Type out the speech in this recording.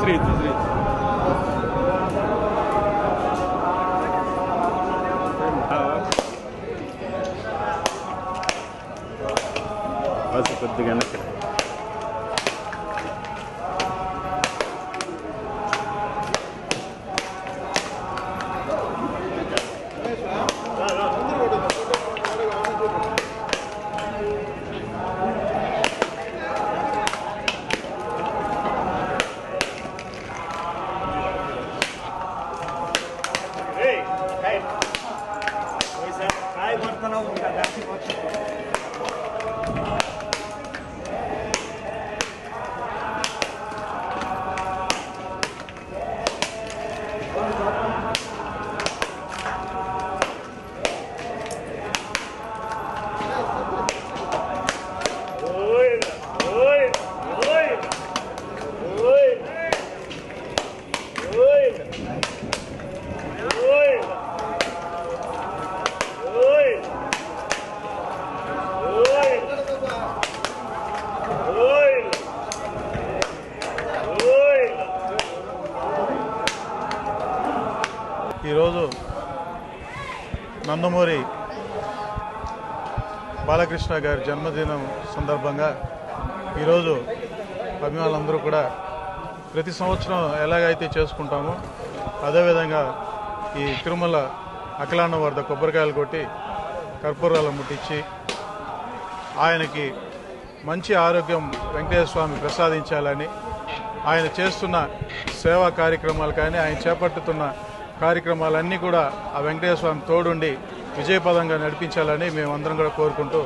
زريد زريد بس صدق أنا كده. canal Unidade e. ఈరోజు నందమూరి బాలకృష్ణ గారి జన్మదినం సందర్భంగా ఈరోజు అభిమానులందరూ కూడా ప్రతి సంవత్సరం ఎలాగైతే చేసుకుంటామో అదేవిధంగా ఈ తిరుమల అఖిలాన్న వద్ద కొబ్బరికాయలు కొట్టి కర్పూరాలు ముట్టించి ఆయనకి మంచి ఆరోగ్యం వెంకటేశ్వర స్వామి ప్రసాదించాలని ఆయన చేస్తున్న సేవా కార్యక్రమాలు కానీ ఆయన చేపట్టుతున్న కార్యక్రమాలన్నీ కూడా ఆ వెంకటేశ్వర స్వామి తోడుండి విజయపదంగా నడిపించాలని మేమందరం కూడా కోరుకుంటూ